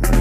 Yeah.